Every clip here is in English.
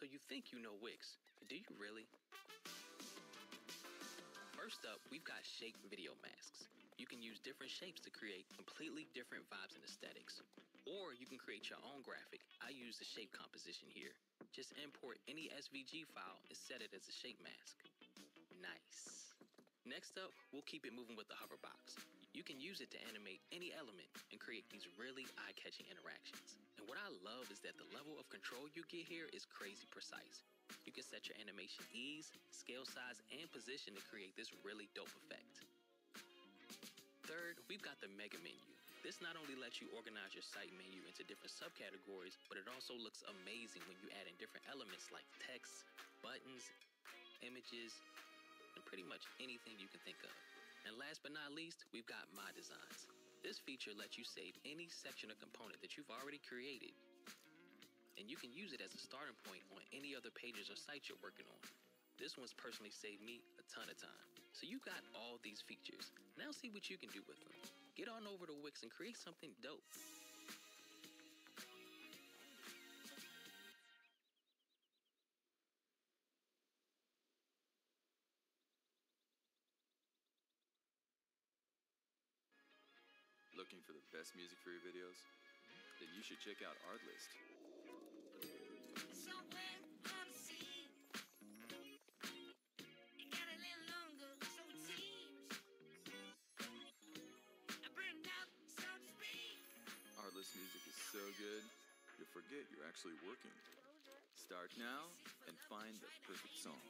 So you think you know Wix, but do you really? First up, we've got shape video masks. You can use different shapes to create completely different vibes and aesthetics. Or you can create your own graphic. I use the shape composition here. Just import any SVG file and set it as a shape mask. Nice. Next up, we'll keep it moving with the hover box. You can use it to animate any element and create these really eye-catching interactions. And what I love is that the level of control you get here is crazy precise. You can set your animation ease, scale size, and position to create this really dope effect. Third, we've got the mega menu. This not only lets you organize your site menu into different subcategories, but it also looks amazing when you add in different elements like text, buttons, images, and pretty much anything you can think of. And last but not least, we've got My Designs. This feature lets you save any section or component that you've already created, and you can use it as a starting point on any other pages or sites you're working on. This one's personally saved me a ton of time. So you got all these features. Now see what you can do with them. Get on over to Wix and create something dope. Best music for your videos? Then you should check out Artlist. Somewhere on the sea. It got a little longer, so it seems. I burned out, so to speak. Artlist music is so good, you'll forget you're actually working. Start now and find the perfect song.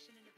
Infallible Foundation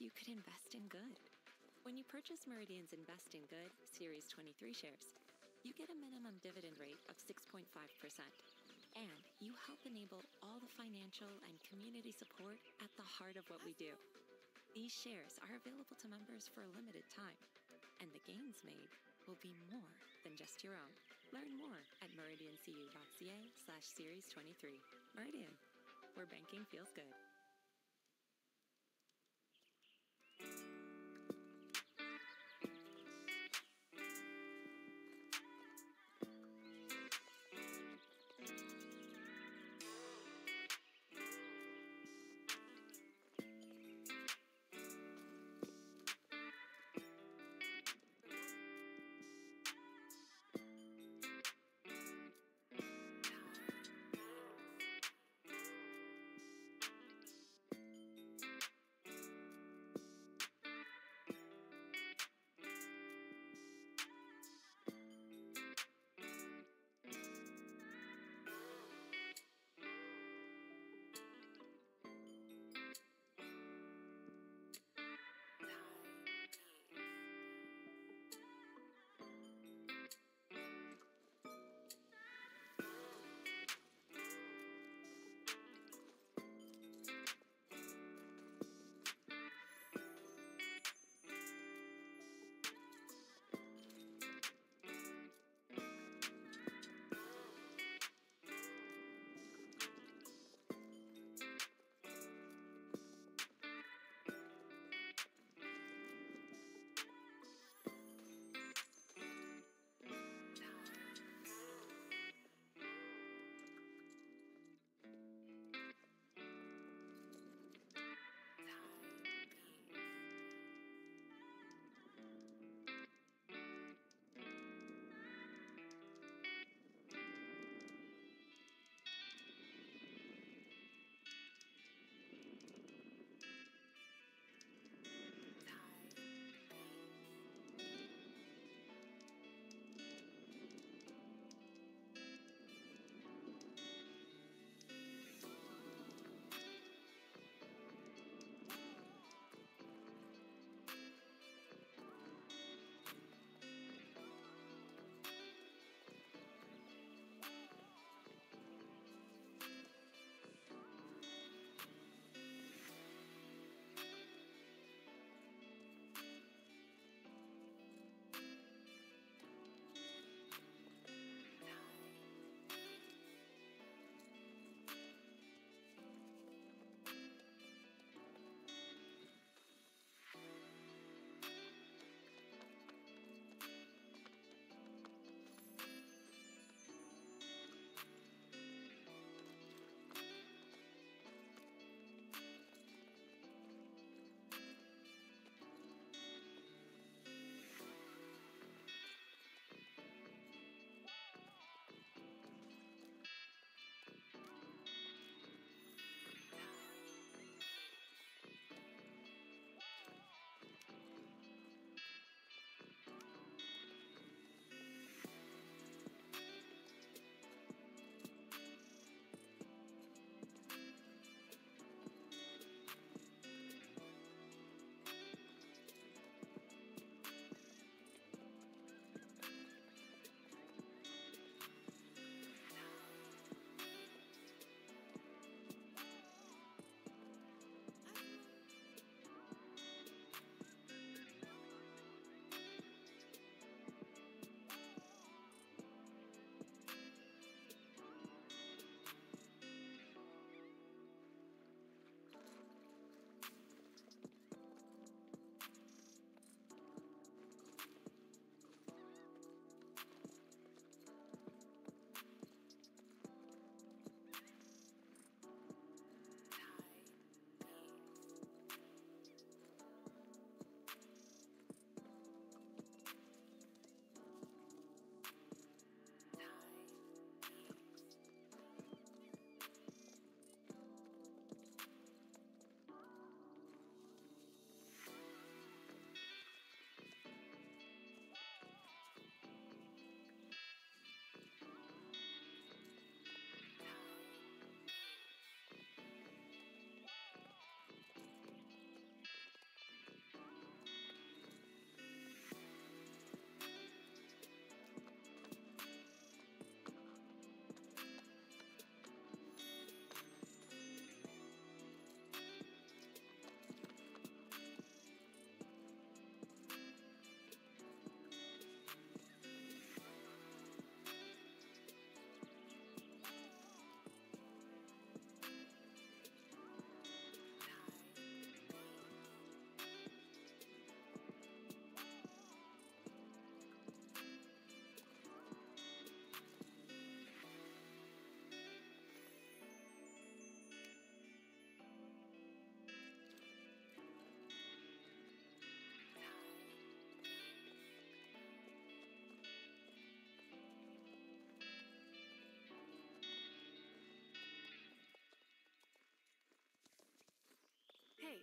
you could invest in good. When you purchase Meridian's Invest in Good Series 23 shares, you get a minimum dividend rate of 6.5%. And you help enable all the financial and community support at the heart of what we do. These shares are available to members for a limited time, and the gains made will be more than just your own. Learn more at meridiancu.ca slash series 23. Meridian, where banking feels good. Thank you.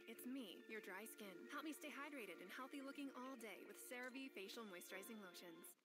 It's me, your dry skin. Help me stay hydrated and healthy looking all day with CeraVe facial moisturizing lotions.